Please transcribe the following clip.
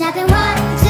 Nothing one.